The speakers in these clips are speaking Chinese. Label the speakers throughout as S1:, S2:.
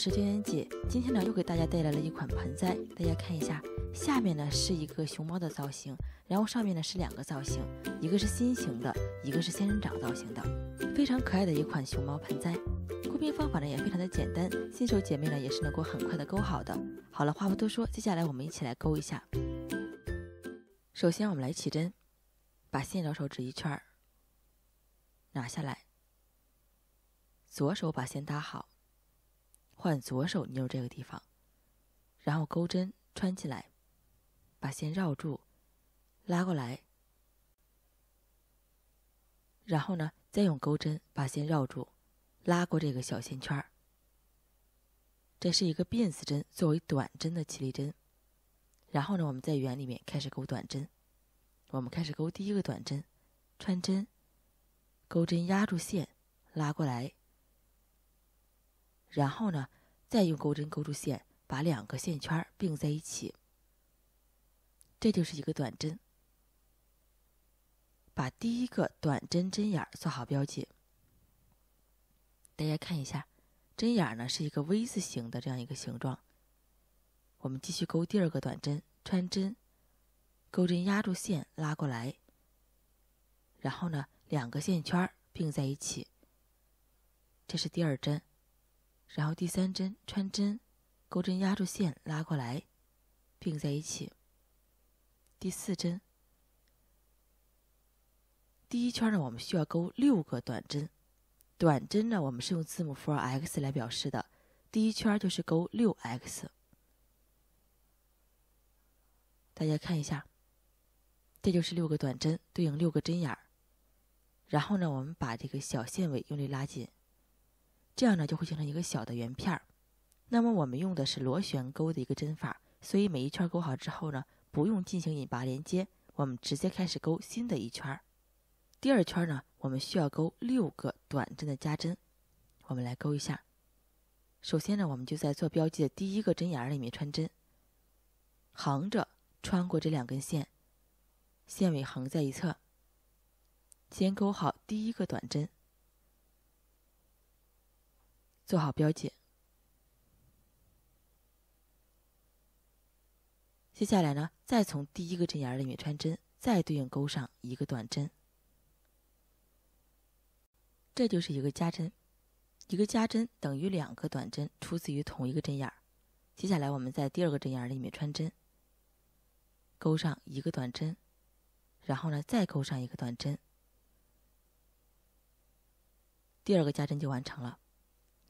S1: 是娟娟姐，今天呢又给大家带来了一款盆栽，大家看一下，下面呢是一个熊猫的造型，然后上面呢是两个造型，一个是心形的，一个是仙人掌造型的，非常可爱的一款熊猫盆栽。勾边方法呢也非常的简单，新手姐妹呢也是能够很快的勾好的。好了，话不多说，接下来我们一起来勾一下。首先我们来起针，把线绕手指一圈儿，拿下来，左手把线搭好。换左手扭这个地方，然后钩针穿起来，把线绕住，拉过来，然后呢，再用钩针把线绕住，拉过这个小线圈儿。这是一个辫子针，作为短针的起立针。然后呢，我们在圆里面开始钩短针。我们开始钩第一个短针，穿针，钩针压住线，拉过来。然后呢，再用钩针勾住线，把两个线圈并在一起。这就是一个短针。把第一个短针针眼做好标记。大家看一下，针眼呢是一个 V 字形的这样一个形状。我们继续钩第二个短针，穿针，钩针压住线，拉过来。然后呢，两个线圈并在一起。这是第二针。然后第三针穿针，钩针压住线拉过来，并在一起。第四针，第一圈呢，我们需要钩六个短针，短针呢，我们是用字母符号 X 来表示的，第一圈就是钩六 X。大家看一下，这就是六个短针，对应六个针眼儿。然后呢，我们把这个小线尾用力拉紧。这样呢，就会形成一个小的圆片儿。那么我们用的是螺旋钩的一个针法，所以每一圈钩好之后呢，不用进行引拔连接，我们直接开始钩新的一圈儿。第二圈呢，我们需要钩六个短针的加针。我们来钩一下。首先呢，我们就在做标记的第一个针眼里面穿针，横着穿过这两根线，线尾横在一侧。先钩好第一个短针。做好标记。接下来呢，再从第一个针眼里面穿针，再对应钩上一个短针，这就是一个加针。一个加针等于两个短针，出自于同一个针眼儿。接下来我们在第二个针眼里面穿针，钩上一个短针，然后呢再钩上一个短针，第二个加针就完成了。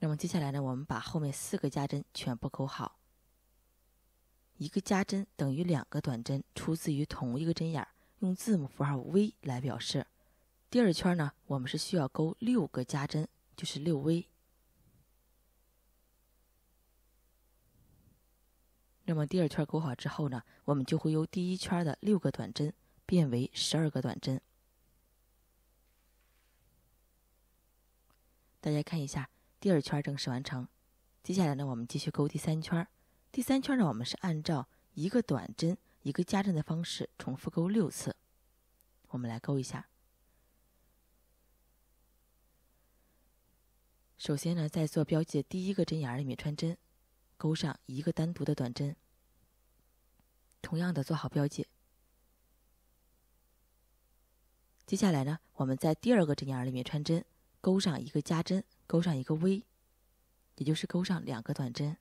S1: 那么接下来呢，我们把后面四个加针全部钩好。一个加针等于两个短针，出自于同一个针眼儿，用字母符号 V 来表示。第二圈呢，我们是需要钩六个加针，就是六 V。那么第二圈钩好之后呢，我们就会由第一圈的六个短针变为十二个短针。大家看一下。第二圈正式完成，接下来呢，我们继续钩第三圈。第三圈呢，我们是按照一个短针一个加针的方式重复钩六次。我们来钩一下。首先呢，在做标记的第一个针眼里面穿针，钩上一个单独的短针。同样的做好标记。接下来呢，我们在第二个针眼里面穿针，钩上一个加针。钩上一个 V，也就是钩上两个短针。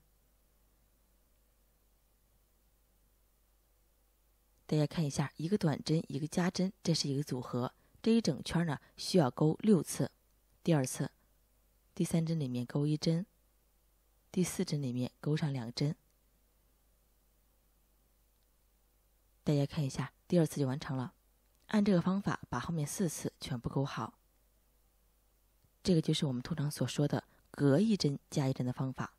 S1: 大家看一下，一个短针，一个加针，这是一个组合。这一整圈呢，需要钩六次。第二次，第三针里面钩一针，第四针里面钩上两针。大家看一下，第二次就完成了。按这个方法，把后面四次全部钩好。这个就是我们通常所说的隔一针加一针的方法。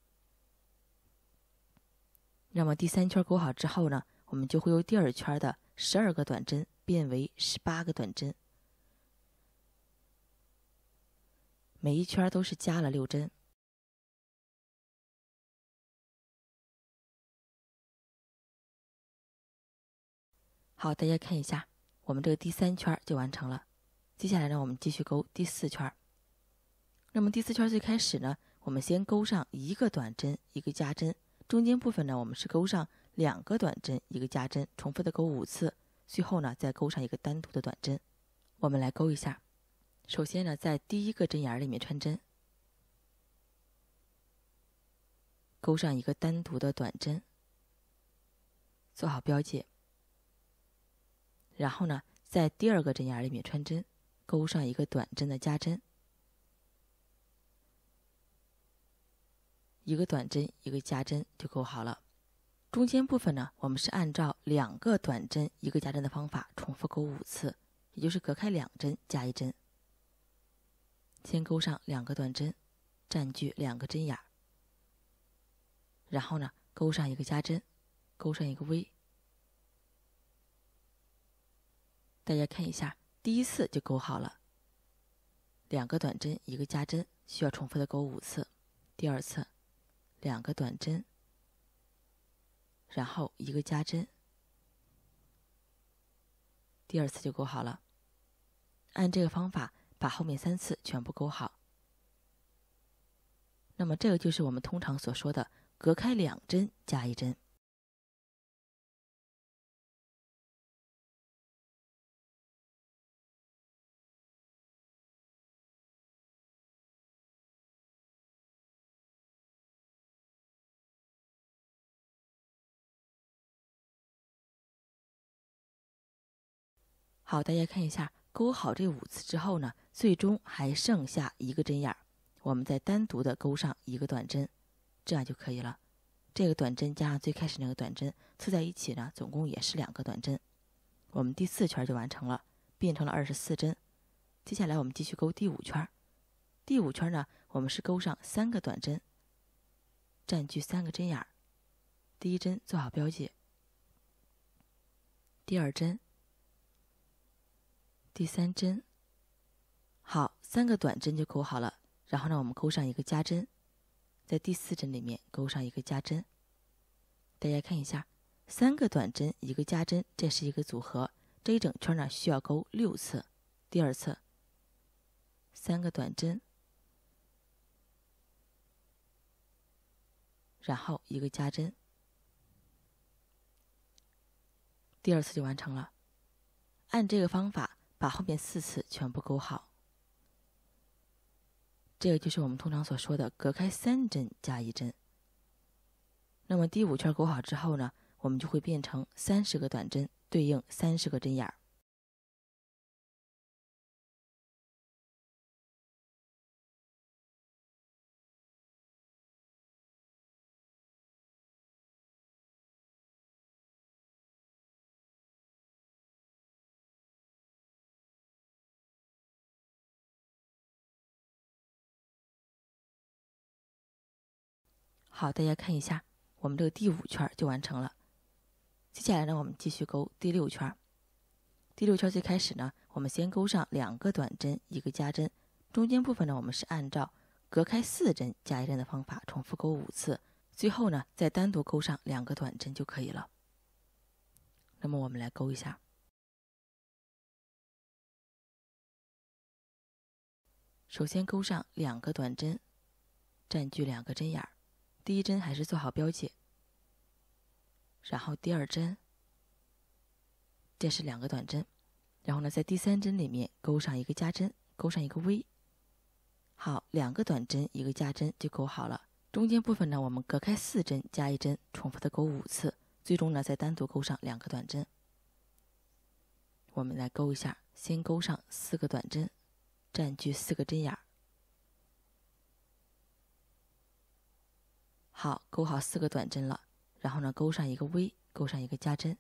S1: 那么第三圈钩好之后呢，我们就会由第二圈的十二个短针变为十八个短针，每一圈都是加了六针。好，大家看一下，我们这个第三圈就完成了。接下来呢，我们继续钩第四圈。那么第四圈最开始呢，我们先钩上一个短针，一个加针，中间部分呢，我们是钩上两个短针，一个加针，重复的钩五次，最后呢，再钩上一个单独的短针。我们来钩一下。首先呢，在第一个针眼里面穿针，钩上一个单独的短针，做好标记。然后呢，在第二个针眼里面穿针，钩上一个短针的加针，一个短针一个加针就钩好了。中间部分呢，我们是按照两个短针一个加针的方法重复钩五次，也就是隔开两针加一针。先钩上两个短针，占据两个针眼儿，然后呢，钩上一个加针，钩上一个 V。大家看一下，第一次就钩好了。两个短针，一个加针，需要重复的钩五次。第二次，两个短针，然后一个加针，第二次就钩好了。按这个方法。把后面三次全部钩好，那么这个就是我们通常所说的隔开两针加一针。好，大家看一下。钩好这五次之后呢，最终还剩下一个针眼儿，我们再单独的钩上一个短针，这样就可以了。这个短针加上最开始那个短针凑在一起呢，总共也是两个短针。我们第四圈就完成了，变成了二十四针。接下来我们继续钩第五圈。第五圈呢，我们是钩上三个短针，占据三个针眼儿。第一针做好标记，第二针。第三针，好，三个短针就钩好了。然后呢，我们钩上一个加针，在第四针里面钩上一个加针。大家看一下，三个短针一个加针，这是一个组合。这一整圈呢需要钩六次。第二次，三个短针，然后一个加针，第二次就完成了。按这个方法。把后面四次全部钩好，这个就是我们通常所说的隔开三针加一针。那么第五圈钩好之后呢，我们就会变成三十个短针，对应三十个针眼儿。好，大家看一下，我们这个第五圈就完成了。接下来呢，我们继续钩第六圈。第六圈最开始呢，我们先钩上两个短针，一个加针。中间部分呢，我们是按照隔开四针加一针的方法重复钩五次。最后呢，再单独钩上两个短针就可以了。那么我们来钩一下。首先钩上两个短针，占据两个针眼儿。第一针还是做好标记，然后第二针，这是两个短针，然后呢，在第三针里面钩上一个加针，钩上一个 V。好，两个短针一个加针就钩好了。中间部分呢，我们隔开四针加一针，重复的钩五次，最终呢再单独钩上两个短针。我们来钩一下，先钩上四个短针，占据四个针眼儿。好，钩好四个短针了，然后呢，钩上一个 V，钩上一个加针。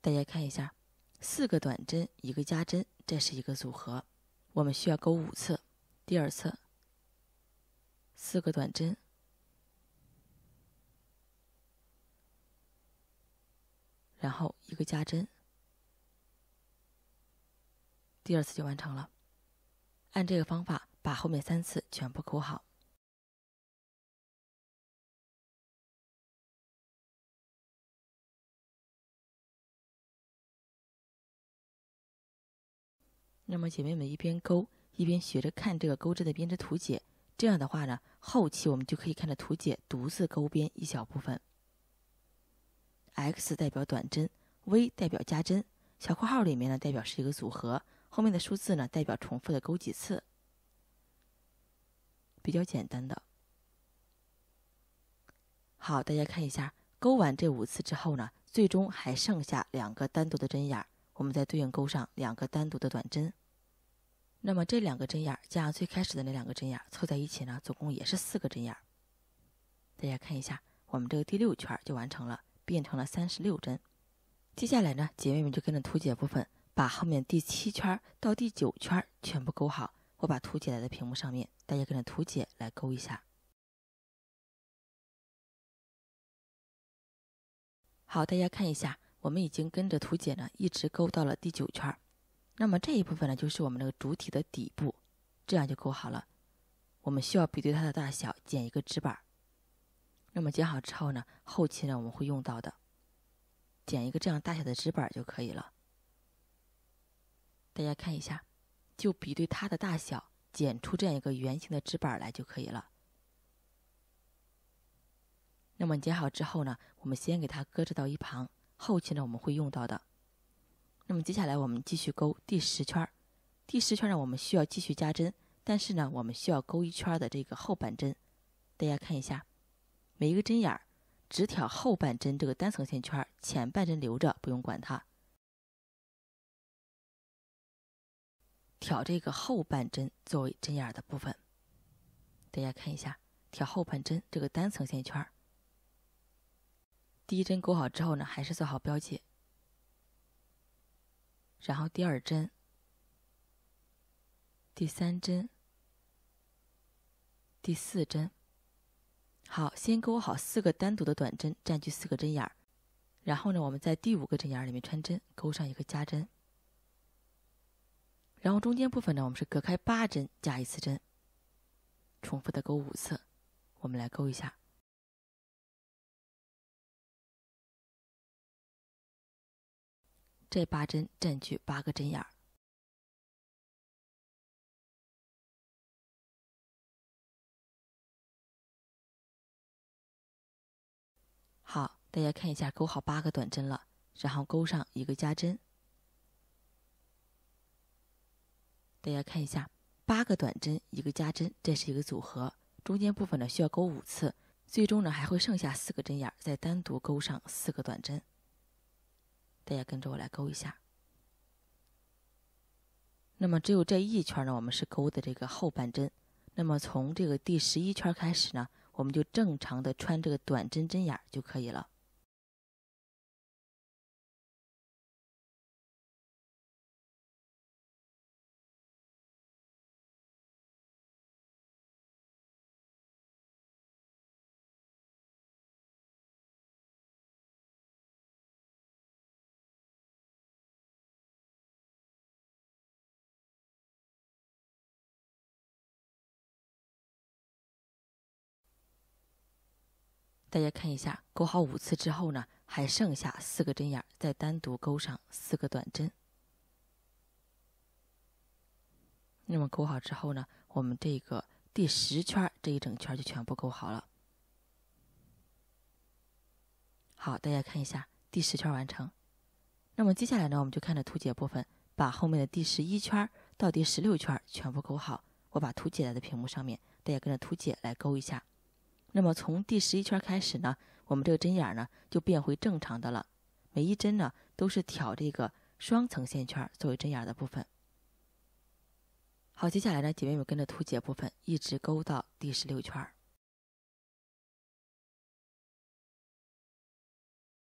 S1: 大家看一下，四个短针一个加针，这是一个组合，我们需要钩五次。第二次，四个短针，然后一个加针，第二次就完成了。按这个方法，把后面三次全部钩好。那么姐妹们一边钩一边学着看这个钩织的编织图解。这样的话呢，后期我们就可以看着图解独自勾编一小部分。X 代表短针，V 代表加针，小括号里面呢代表是一个组合，后面的数字呢代表重复的勾几次，比较简单的。好，大家看一下，勾完这五次之后呢，最终还剩下两个单独的针眼儿，我们再对应勾上两个单独的短针。那么这两个针眼加上最开始的那两个针眼凑在一起呢，总共也是四个针眼。大家看一下，我们这个第六圈就完成了，变成了三十六针。接下来呢，姐妹们就跟着图解部分，把后面第七圈到第九圈全部勾好。我把图解在屏幕上面，大家跟着图解来勾一下。好，大家看一下，我们已经跟着图解呢，一直勾到了第九圈。那么这一部分呢，就是我们那个主体的底部，这样就勾好了。我们需要比对它的大小，剪一个纸板。那么剪好之后呢，后期呢我们会用到的，剪一个这样大小的纸板就可以了。大家看一下，就比对它的大小，剪出这样一个圆形的纸板来就可以了。那么剪好之后呢，我们先给它搁置到一旁，后期呢我们会用到的。那么接下来我们继续勾第十圈第十圈呢，我们需要继续加针，但是呢，我们需要勾一圈的这个后半针。大家看一下，每一个针眼儿只挑后半针这个单层线圈前半针留着，不用管它。挑这个后半针作为针眼的部分。大家看一下，挑后半针这个单层线圈第一针勾好之后呢，还是做好标记。然后第二针、第三针、第四针，好，先勾好四个单独的短针，占据四个针眼儿。然后呢，我们在第五个针眼儿里面穿针，勾上一个加针。然后中间部分呢，我们是隔开八针加一次针，重复的勾五次。我们来勾一下。这八针占据八个针眼儿。好，大家看一下，勾好八个短针了，然后勾上一个加针。大家看一下，八个短针，一个加针，这是一个组合。中间部分呢需要勾五次，最终呢还会剩下四个针眼儿，再单独勾上四个短针。大家跟着我来勾一下。那么只有这一圈呢，我们是勾的这个后半针。那么从这个第十一圈开始呢，我们就正常的穿这个短针针眼就可以了。大家看一下，勾好五次之后呢，还剩下四个针眼，再单独勾上四个短针。那么勾好之后呢，我们这个第十圈这一整圈就全部勾好了。好，大家看一下，第十圈完成。那么接下来呢，我们就看着图解部分，把后面的第十一圈到第十六圈全部勾好。我把图解在屏幕上面，大家跟着图解来勾一下。那么从第十一圈开始呢，我们这个针眼呢就变回正常的了。每一针呢都是挑这个双层线圈作为针眼的部分。好，接下来呢，姐妹们跟着图解部分一直勾到第十六圈。